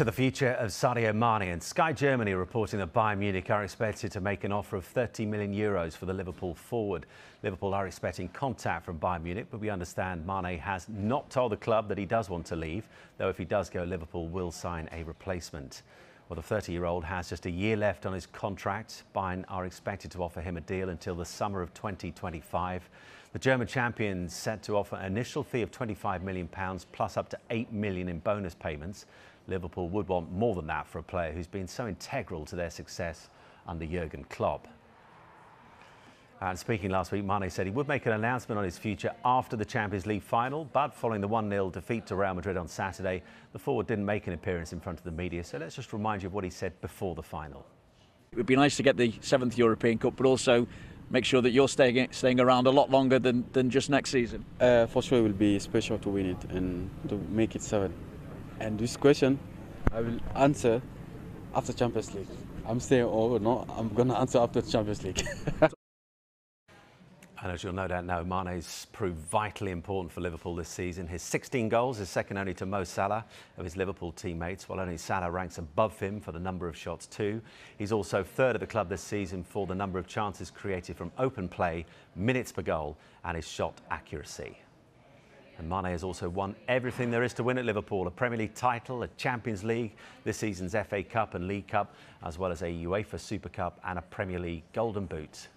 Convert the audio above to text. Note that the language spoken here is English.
to the future of Sadio Mane and Sky Germany reporting that Bayern Munich are expected to make an offer of 30 million euros for the Liverpool forward. Liverpool are expecting contact from Bayern Munich, but we understand Mane has not told the club that he does want to leave, though if he does go, Liverpool will sign a replacement. Well, the 30-year-old has just a year left on his contract. Bayern are expected to offer him a deal until the summer of 2025. The German champions set to offer an initial fee of 25 million pounds plus up to £8 million in bonus payments. Liverpool would want more than that for a player who's been so integral to their success under Jurgen Klopp. And speaking last week, Mane said he would make an announcement on his future after the Champions League final, but following the 1-0 defeat to Real Madrid on Saturday, the forward didn't make an appearance in front of the media. So let's just remind you of what he said before the final. It would be nice to get the seventh European Cup, but also make sure that you're staying staying around a lot longer than, than just next season. Uh, for sure, it will be special to win it and to make it seven. And this question, I will answer after Champions League. I'm staying over. No, I'm gonna answer after Champions League. And as you'll no doubt know, Mane's proved vitally important for Liverpool this season. His 16 goals is second only to Mo Salah of his Liverpool teammates, while only Salah ranks above him for the number of shots too. He's also third at the club this season for the number of chances created from open play, minutes per goal and his shot accuracy. And Mane has also won everything there is to win at Liverpool, a Premier League title, a Champions League, this season's FA Cup and League Cup, as well as a UEFA Super Cup and a Premier League Golden Boot.